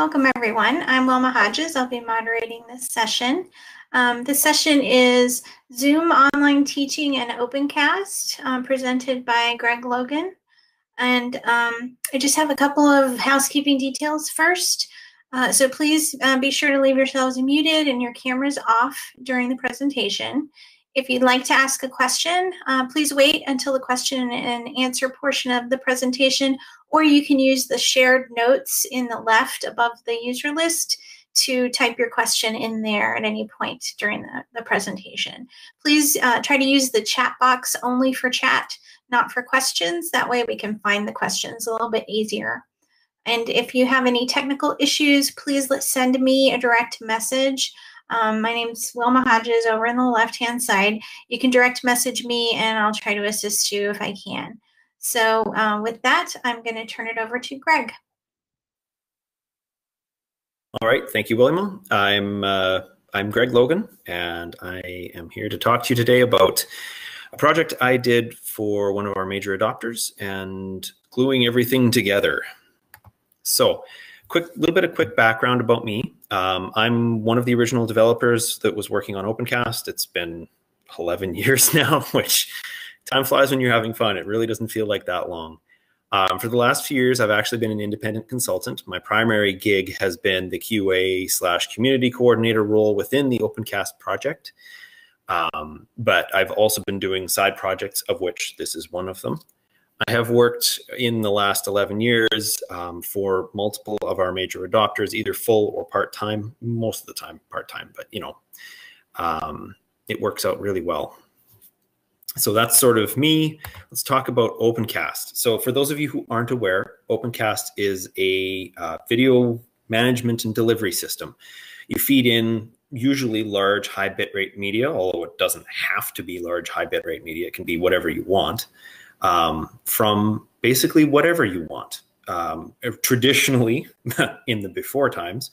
Welcome, everyone. I'm Wilma Hodges. I'll be moderating this session. Um, this session is Zoom online teaching and opencast um, presented by Greg Logan. And um, I just have a couple of housekeeping details first. Uh, so please uh, be sure to leave yourselves muted and your cameras off during the presentation. If you'd like to ask a question, uh, please wait until the question and answer portion of the presentation, or you can use the shared notes in the left above the user list to type your question in there at any point during the, the presentation. Please uh, try to use the chat box only for chat, not for questions. That way we can find the questions a little bit easier. And if you have any technical issues, please let send me a direct message. Um, my name's Wilma Hodges over on the left-hand side. You can direct message me and I'll try to assist you if I can. So uh, with that, I'm going to turn it over to Greg. All right, thank you, Wilma. I'm uh, I'm Greg Logan, and I am here to talk to you today about a project I did for one of our major adopters and gluing everything together. So, quick little bit of quick background about me. Um, I'm one of the original developers that was working on OpenCast. It's been 11 years now, which time flies when you're having fun. It really doesn't feel like that long. Um, for the last few years, I've actually been an independent consultant. My primary gig has been the QA slash community coordinator role within the OpenCast project. Um, but I've also been doing side projects, of which this is one of them. I have worked in the last 11 years um, for multiple of our major adopters, either full or part time, most of the time part time, but you know, um, it works out really well so that's sort of me. Let's talk about OpenCast. So for those of you who aren't aware, OpenCast is a uh, video management and delivery system. You feed in usually large high bitrate media, although it doesn't have to be large high bitrate media. It can be whatever you want um, from basically whatever you want. Um, traditionally, in the before times,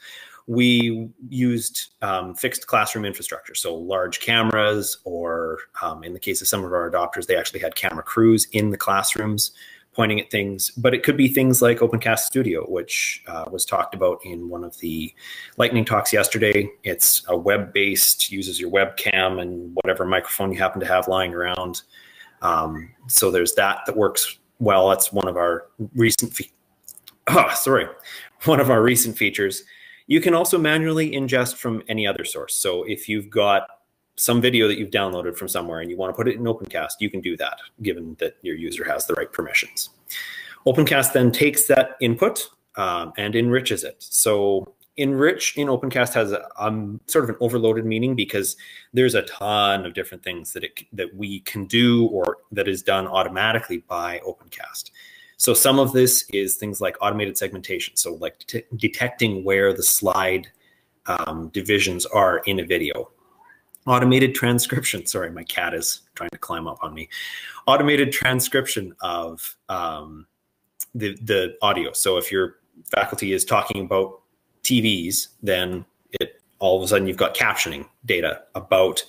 we used um, fixed classroom infrastructure, so large cameras, or um, in the case of some of our adopters, they actually had camera crews in the classrooms pointing at things. But it could be things like OpenCast Studio, which uh, was talked about in one of the lightning talks yesterday. It's a web-based, uses your webcam and whatever microphone you happen to have lying around. Um, so there's that that works well. That's one of our recent. Fe- oh, sorry, one of our recent features. You can also manually ingest from any other source. So if you've got some video that you've downloaded from somewhere and you want to put it in OpenCast, you can do that, given that your user has the right permissions. OpenCast then takes that input um, and enriches it. So enrich in OpenCast has a, um, sort of an overloaded meaning because there's a ton of different things that it that we can do or that is done automatically by OpenCast. So some of this is things like automated segmentation. So like detecting where the slide um, divisions are in a video. Automated transcription. Sorry, my cat is trying to climb up on me. Automated transcription of um, the the audio. So if your faculty is talking about TVs, then it all of a sudden you've got captioning data about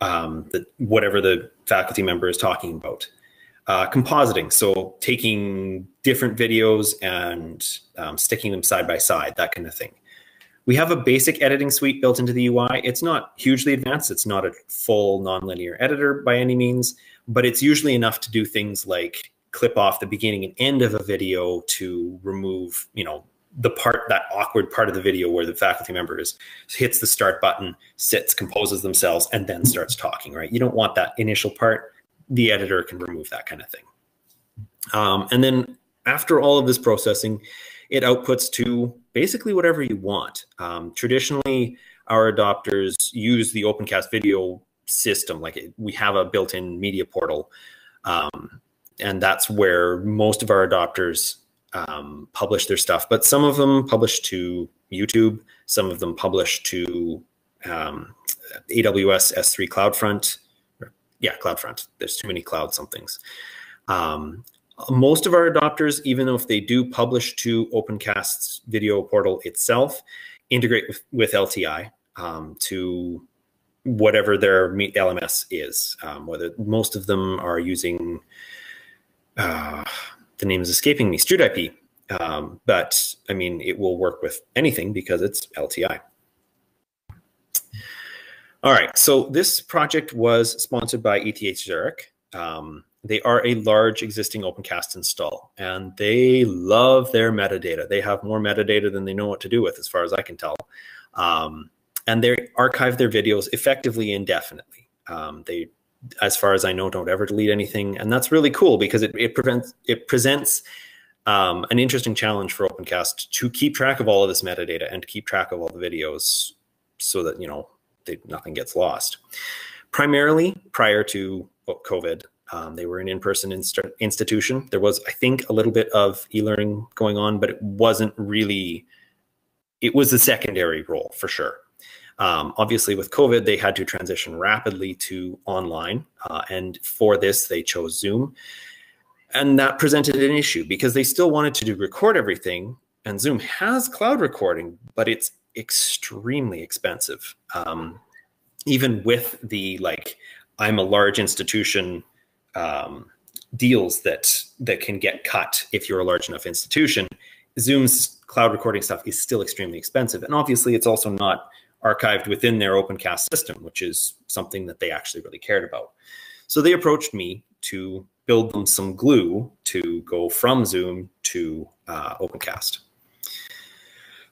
um, the, whatever the faculty member is talking about uh, compositing, so taking different videos and um, sticking them side by side, that kind of thing. We have a basic editing suite built into the UI. It's not hugely advanced. It's not a full nonlinear editor by any means, but it's usually enough to do things like clip off the beginning and end of a video to remove, you know, the part that awkward part of the video where the faculty member is hits the start button, sits, composes themselves, and then starts talking. Right? You don't want that initial part the editor can remove that kind of thing. Um, and then after all of this processing, it outputs to basically whatever you want. Um, traditionally, our adopters use the OpenCast video system. Like we have a built-in media portal, um, and that's where most of our adopters um, publish their stuff. But some of them publish to YouTube. Some of them publish to um, AWS S3 CloudFront yeah, CloudFront. There's too many cloud somethings. Um, most of our adopters, even though if they do publish to OpenCast's video portal itself, integrate with, with LTI um, to whatever their LMS is. Um, whether most of them are using uh, the name is escaping me, StreetIP. Um, but I mean, it will work with anything because it's LTI. All right, so this project was sponsored by ETH Zurich. Um, they are a large existing OpenCast install, and they love their metadata. They have more metadata than they know what to do with, as far as I can tell. Um, and they archive their videos effectively indefinitely. Um, they, as far as I know, don't ever delete anything, and that's really cool because it, it prevents it presents um, an interesting challenge for OpenCast to keep track of all of this metadata and to keep track of all the videos, so that you know they, nothing gets lost. Primarily, prior to COVID, um, they were an in-person inst institution. There was, I think, a little bit of e-learning going on, but it wasn't really. It was a secondary role for sure. Um, obviously, with COVID, they had to transition rapidly to online, uh, and for this, they chose Zoom, and that presented an issue because they still wanted to do record everything, and Zoom has cloud recording, but it's extremely expensive. Um, even with the like, I'm a large institution um, deals that that can get cut if you're a large enough institution. Zoom's cloud recording stuff is still extremely expensive, and obviously, it's also not archived within their OpenCast system, which is something that they actually really cared about. So they approached me to build them some glue to go from Zoom to uh, OpenCast.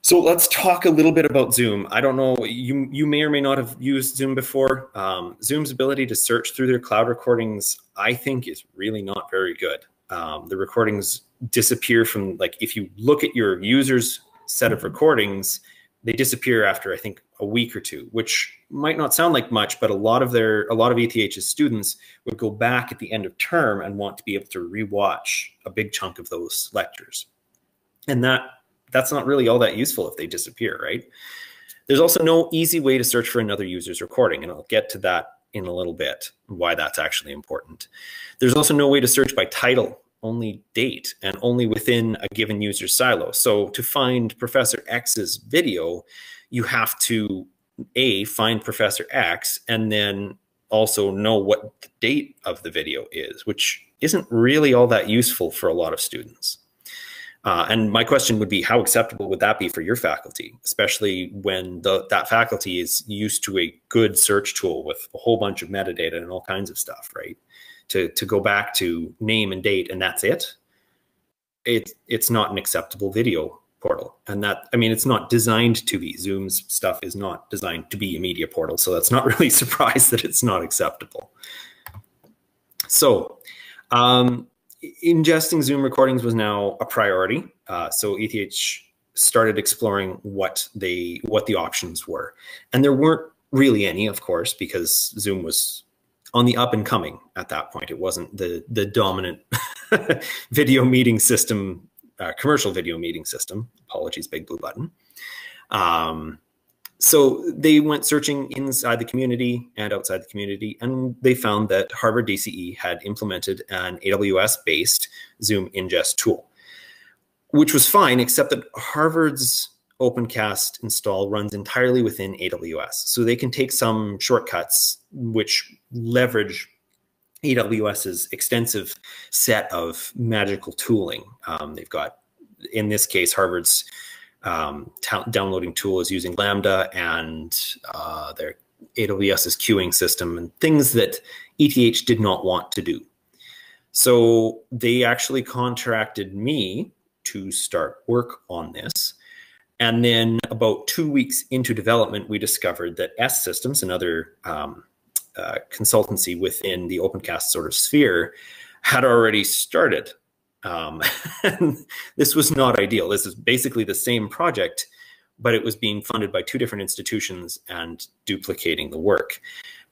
So let's talk a little bit about Zoom. I don't know, you, you may or may not have used Zoom before. Um, Zoom's ability to search through their cloud recordings, I think, is really not very good. Um, the recordings disappear from, like, if you look at your user's set of recordings, they disappear after, I think, a week or two, which might not sound like much, but a lot of their, a lot of ETH's students would go back at the end of term and want to be able to rewatch a big chunk of those lectures. And that that's not really all that useful if they disappear, right? There's also no easy way to search for another user's recording, and I'll get to that in a little bit, why that's actually important. There's also no way to search by title, only date, and only within a given user's silo. So to find Professor X's video, you have to A, find Professor X, and then also know what the date of the video is, which isn't really all that useful for a lot of students. Uh, and my question would be, how acceptable would that be for your faculty, especially when the, that faculty is used to a good search tool with a whole bunch of metadata and all kinds of stuff, right? To, to go back to name and date and that's it, it it's not an acceptable video portal. And that, I mean, it's not designed to be. Zoom's stuff is not designed to be a media portal. So that's not really surprised that it's not acceptable. So, um, ingesting Zoom recordings was now a priority. Uh, so ETH started exploring what they what the options were, and there weren't really any, of course, because Zoom was on the up and coming at that point. It wasn't the the dominant video meeting system, uh, commercial video meeting system. Apologies, Big Blue Button. Um, so they went searching inside the community and outside the community, and they found that Harvard DCE had implemented an AWS based Zoom ingest tool, which was fine, except that Harvard's OpenCast install runs entirely within AWS. So they can take some shortcuts which leverage AWS's extensive set of magical tooling. Um, they've got, in this case, Harvard's um, downloading tool is using Lambda and uh, their AWS's queuing system and things that ETH did not want to do. So they actually contracted me to start work on this. And then about two weeks into development, we discovered that S Systems, another um, uh, consultancy within the OpenCast sort of sphere, had already started um, this was not ideal. This is basically the same project, but it was being funded by two different institutions and duplicating the work.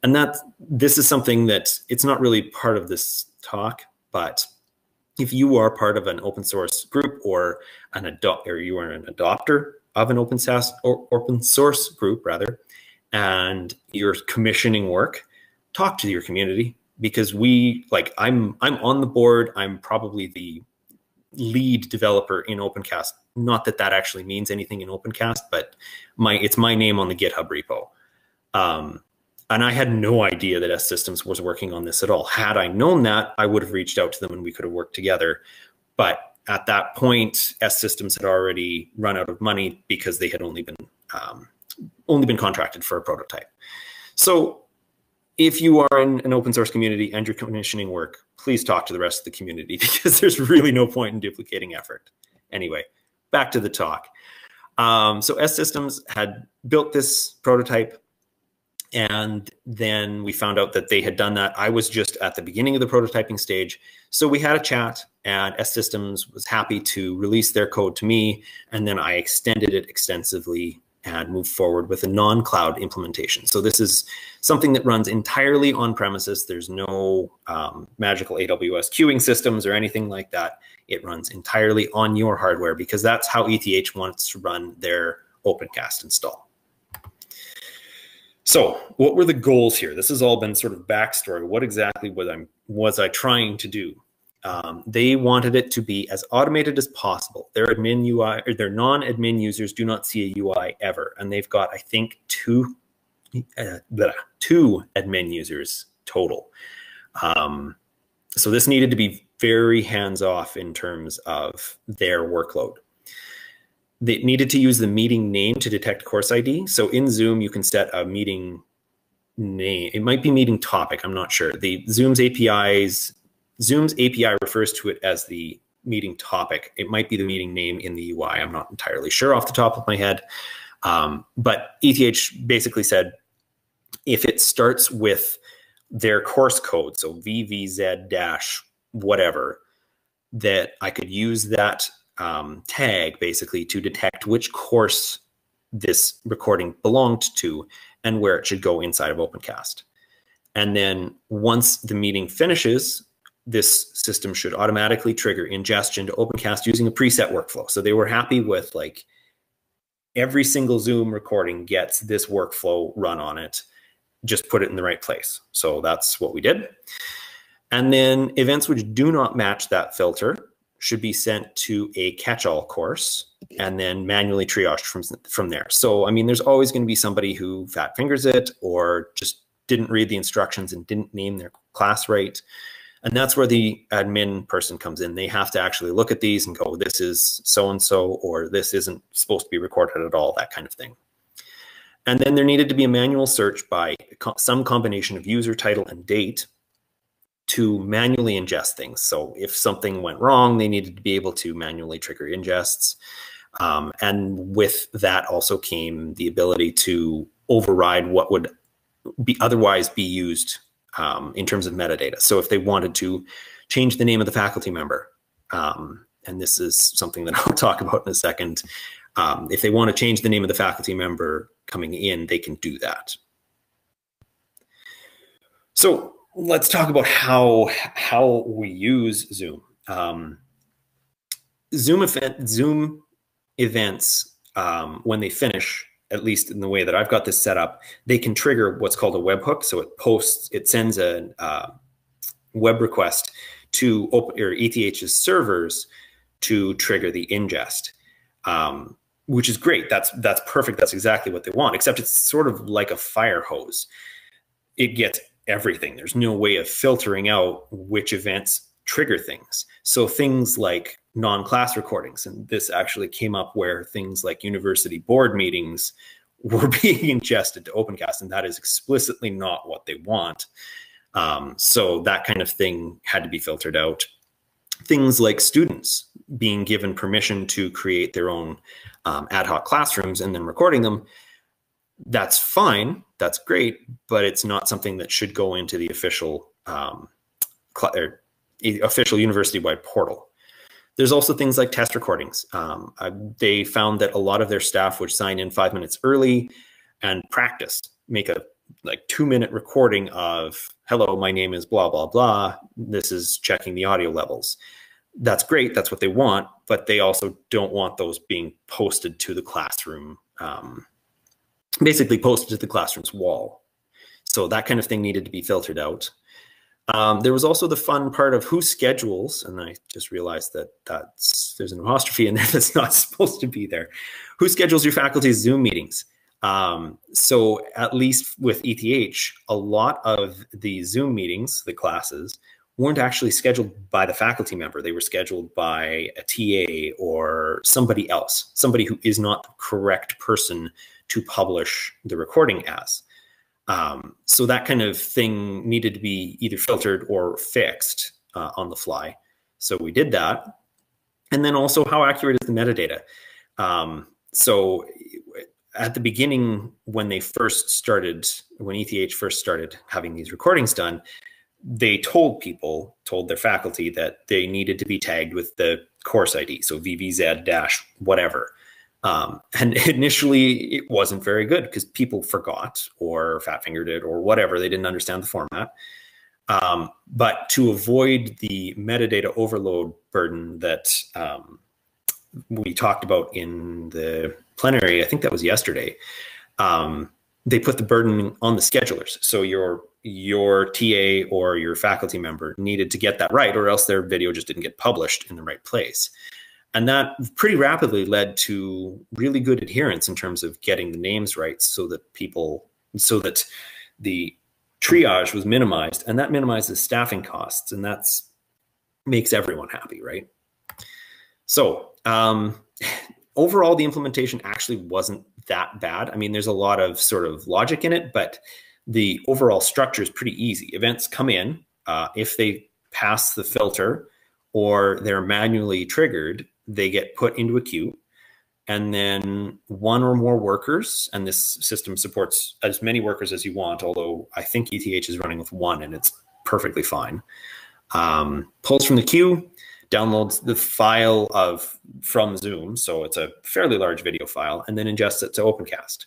And that this is something that it's not really part of this talk, but if you are part of an open source group or an adopt or you are an adopter of an open source or open source group rather, and you're commissioning work, talk to your community, because we like I'm I'm on the board. I'm probably the lead developer in OpenCast. Not that that actually means anything in OpenCast, but my it's my name on the GitHub repo. Um, and I had no idea that S Systems was working on this at all. Had I known that, I would have reached out to them and we could have worked together. But at that point, S Systems had already run out of money because they had only been um, only been contracted for a prototype. So if you are in an open source community and you're commissioning work, please talk to the rest of the community because there's really no point in duplicating effort. Anyway, back to the talk. Um, so S Systems had built this prototype and then we found out that they had done that. I was just at the beginning of the prototyping stage. So we had a chat and S Systems was happy to release their code to me. And then I extended it extensively and moved forward with a non-cloud implementation. So this is something that runs entirely on premises. There's no um, magical AWS queuing systems or anything like that. It runs entirely on your hardware because that's how ETH wants to run their OpenCast install. So what were the goals here? This has all been sort of backstory. What exactly was I, was I trying to do? Um, they wanted it to be as automated as possible. Their admin UI or their non-admin users do not see a UI ever, and they've got I think two uh, bleh, two admin users total. Um, so this needed to be very hands off in terms of their workload. They needed to use the meeting name to detect course ID. So in Zoom, you can set a meeting name. It might be meeting topic. I'm not sure. The Zoom's APIs Zoom's API refers to it as the meeting topic. It might be the meeting name in the UI. I'm not entirely sure off the top of my head. Um, but ETH basically said if it starts with their course code, so VVZ dash whatever, that I could use that um, tag basically to detect which course this recording belonged to and where it should go inside of OpenCast. And then once the meeting finishes, this system should automatically trigger ingestion to OpenCast using a preset workflow. So they were happy with like every single Zoom recording gets this workflow run on it. Just put it in the right place. So that's what we did. And then events which do not match that filter should be sent to a catch-all course and then manually triaged from, from there. So, I mean, there's always going to be somebody who fat fingers it or just didn't read the instructions and didn't name their class right. And that's where the admin person comes in. They have to actually look at these and go, this is so and so, or this isn't supposed to be recorded at all, that kind of thing. And then there needed to be a manual search by some combination of user title and date to manually ingest things. So if something went wrong, they needed to be able to manually trigger ingests. Um, and with that also came the ability to override what would be otherwise be used um, in terms of metadata. So if they wanted to change the name of the faculty member, um, and this is something that I'll talk about in a second, um, if they want to change the name of the faculty member coming in, they can do that. So let's talk about how how we use Zoom. Um, Zoom event Zoom events um, when they finish at least in the way that I've got this set up, they can trigger what's called a webhook. So it posts, it sends a uh, web request to open or ETH's servers to trigger the ingest, um, which is great. That's that's perfect. That's exactly what they want. Except it's sort of like a fire hose. It gets everything. There's no way of filtering out which events trigger things. So things like non-class recordings, and this actually came up where things like university board meetings were being ingested to OpenCast, and that is explicitly not what they want. Um, so that kind of thing had to be filtered out. Things like students being given permission to create their own um, ad hoc classrooms and then recording them, that's fine, that's great, but it's not something that should go into the official um, official university-wide portal. There's also things like test recordings. Um, they found that a lot of their staff would sign in five minutes early and practice, make a like two minute recording of, hello, my name is blah, blah, blah. This is checking the audio levels. That's great. That's what they want. But they also don't want those being posted to the classroom, um, basically posted to the classroom's wall. So that kind of thing needed to be filtered out. Um, there was also the fun part of who schedules, and I just realized that that's there's an apostrophe in there that's not supposed to be there. Who schedules your faculty's Zoom meetings? Um, so at least with ETH, a lot of the Zoom meetings, the classes, weren't actually scheduled by the faculty member. They were scheduled by a TA or somebody else, somebody who is not the correct person to publish the recording as. Um, so that kind of thing needed to be either filtered or fixed uh, on the fly. So we did that. And then also, how accurate is the metadata? Um, so at the beginning, when they first started, when ETH first started having these recordings done, they told people, told their faculty that they needed to be tagged with the course ID, so VVZ dash whatever. Um, and initially, it wasn't very good because people forgot or fat fingered it or whatever. They didn't understand the format. Um, but to avoid the metadata overload burden that um, we talked about in the plenary, I think that was yesterday, um, they put the burden on the schedulers. So your your TA or your faculty member needed to get that right, or else their video just didn't get published in the right place. And that pretty rapidly led to really good adherence in terms of getting the names right so that people, so that the triage was minimized and that minimizes staffing costs and that's makes everyone happy, right? So um, overall, the implementation actually wasn't that bad. I mean, there's a lot of sort of logic in it, but the overall structure is pretty easy. Events come in uh, if they pass the filter or they're manually triggered, they get put into a queue. And then one or more workers, and this system supports as many workers as you want, although I think ETH is running with one and it's perfectly fine. Um, pulls from the queue, downloads the file of from Zoom, so it's a fairly large video file, and then ingests it to OpenCast.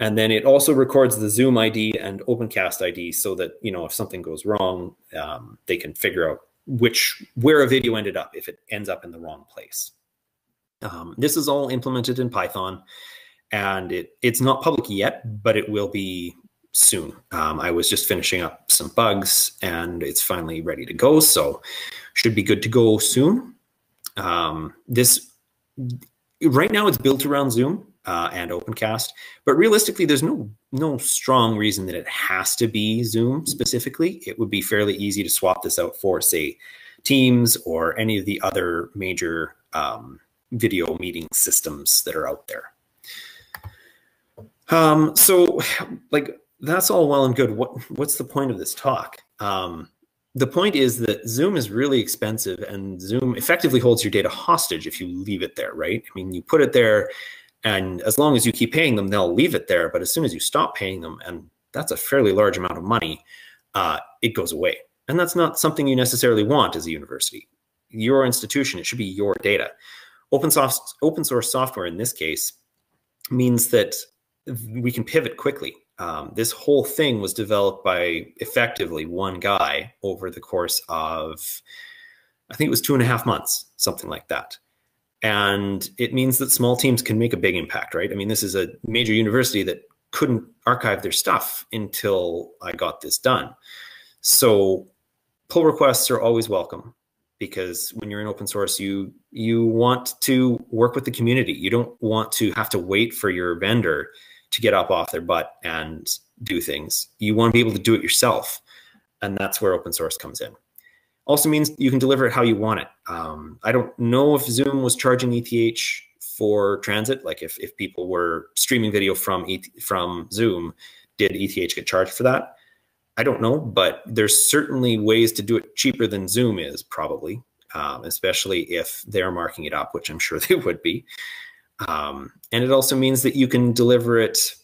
And then it also records the Zoom ID and OpenCast ID so that you know if something goes wrong, um, they can figure out which where a video ended up if it ends up in the wrong place. Um, this is all implemented in Python, and it it's not public yet, but it will be soon. Um, I was just finishing up some bugs, and it's finally ready to go. So should be good to go soon. Um, this right now it's built around Zoom uh, and OpenCast, but realistically, there's no no strong reason that it has to be Zoom specifically. It would be fairly easy to swap this out for, say, Teams or any of the other major um, video meeting systems that are out there. Um, so, like, that's all well and good. What what's the point of this talk? Um, the point is that Zoom is really expensive and Zoom effectively holds your data hostage if you leave it there, right? I mean, you put it there and as long as you keep paying them, they'll leave it there. But as soon as you stop paying them, and that's a fairly large amount of money, uh, it goes away. And that's not something you necessarily want as a university. Your institution, it should be your data. Open source, open source software in this case means that we can pivot quickly um, this whole thing was developed by effectively one guy over the course of, I think it was two and a half months, something like that. And it means that small teams can make a big impact, right? I mean, this is a major university that couldn't archive their stuff until I got this done. So pull requests are always welcome because when you're in open source, you you want to work with the community. You don't want to have to wait for your vendor to get up off their butt and do things. You want to be able to do it yourself. And that's where open source comes in. Also means you can deliver it how you want it. Um, I don't know if Zoom was charging ETH for transit, like if, if people were streaming video from ETH, from Zoom, did ETH get charged for that? I don't know, but there's certainly ways to do it cheaper than Zoom is probably, um, especially if they're marking it up, which I'm sure they would be. Um, and it also means that you can deliver it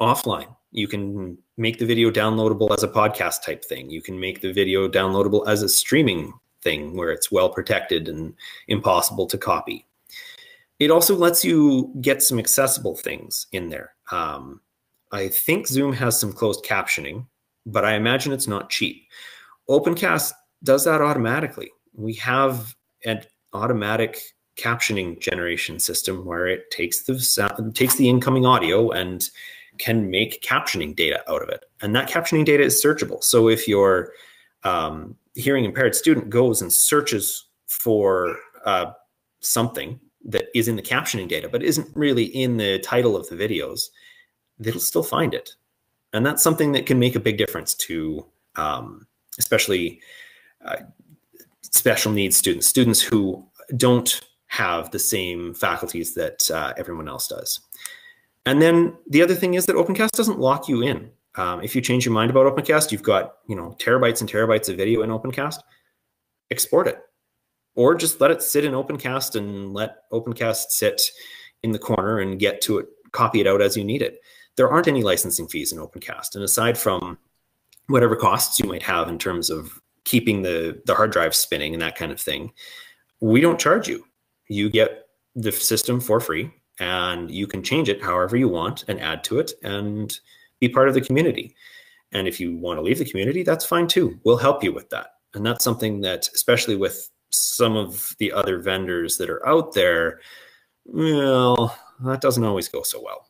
offline. You can make the video downloadable as a podcast type thing. You can make the video downloadable as a streaming thing where it's well protected and impossible to copy. It also lets you get some accessible things in there. Um, I think Zoom has some closed captioning, but I imagine it's not cheap. OpenCast does that automatically. We have an automatic captioning generation system where it takes the takes the incoming audio and can make captioning data out of it. And that captioning data is searchable. So if your um, hearing impaired student goes and searches for uh, something that is in the captioning data, but isn't really in the title of the videos, they'll still find it. And that's something that can make a big difference to, um, especially uh, special needs students, students who don't have the same faculties that uh, everyone else does. And then the other thing is that OpenCast doesn't lock you in. Um, if you change your mind about OpenCast, you've got you know terabytes and terabytes of video in OpenCast. Export it, or just let it sit in OpenCast and let OpenCast sit in the corner and get to it, copy it out as you need it. There aren't any licensing fees in OpenCast, and aside from whatever costs you might have in terms of keeping the the hard drive spinning and that kind of thing, we don't charge you. You get the system for free, and you can change it however you want and add to it and be part of the community. And if you want to leave the community, that's fine too. We'll help you with that. And that's something that, especially with some of the other vendors that are out there, well, that doesn't always go so well.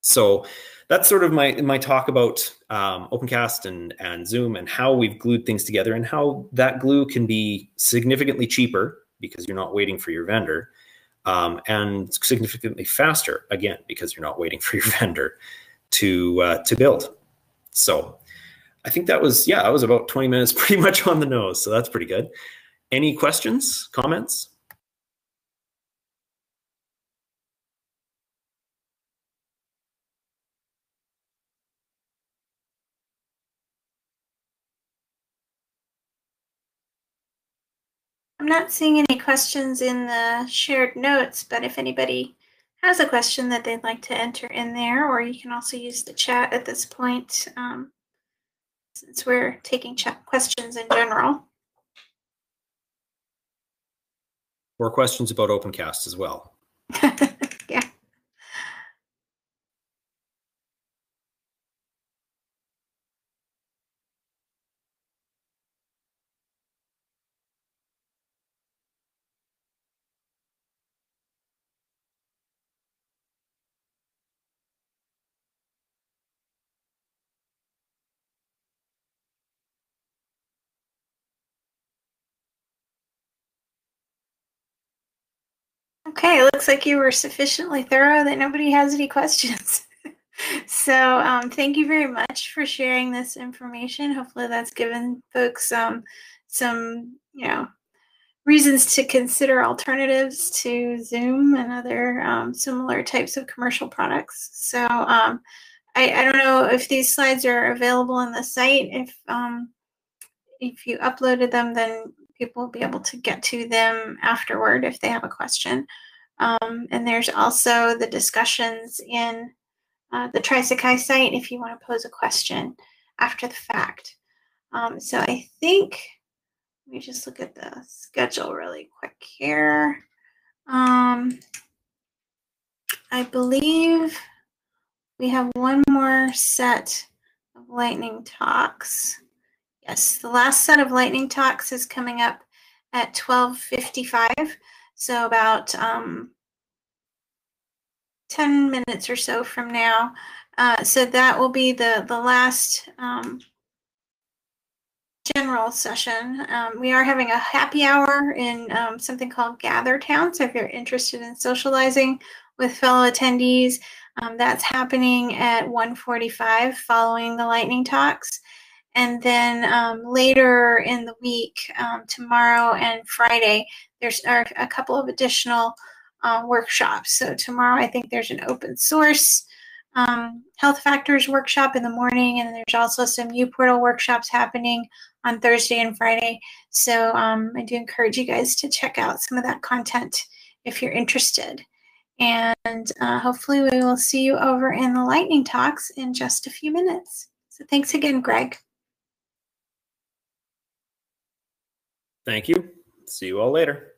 So that's sort of my my talk about um, OpenCast and and Zoom and how we've glued things together and how that glue can be significantly cheaper because you're not waiting for your vendor, um, and significantly faster again because you're not waiting for your vendor to uh, to build. So I think that was yeah, that was about 20 minutes, pretty much on the nose. So that's pretty good. Any questions, comments? I'm not seeing any questions in the shared notes, but if anybody has a question that they'd like to enter in there, or you can also use the chat at this point, um, since we're taking chat questions in general. Or questions about OpenCast as well. Okay, it looks like you were sufficiently thorough that nobody has any questions. so um, thank you very much for sharing this information. Hopefully that's given folks um, some, you know, reasons to consider alternatives to Zoom and other um, similar types of commercial products. So um, I, I, don't know if these slides are available on the site. If um, if you uploaded them, then people will be able to get to them afterward if they have a question. Um, and there's also the discussions in uh, the TrySakai site if you want to pose a question after the fact. Um, so I think, let me just look at the schedule really quick here. Um, I believe we have one more set of lightning talks. Yes, the last set of lightning talks is coming up at 1255. So about um, 10 minutes or so from now. Uh, so that will be the, the last um, general session. Um, we are having a happy hour in um, something called Gather Town. So if you're interested in socializing with fellow attendees, um, that's happening at 1:45 following the lightning talks. And then um, later in the week, um, tomorrow and Friday, there's are a couple of additional uh, workshops. So tomorrow, I think there's an open source um, health factors workshop in the morning, and there's also some uPortal workshops happening on Thursday and Friday. So um, I do encourage you guys to check out some of that content if you're interested. And uh, hopefully, we will see you over in the lightning talks in just a few minutes. So thanks again, Greg. Thank you. See you all later.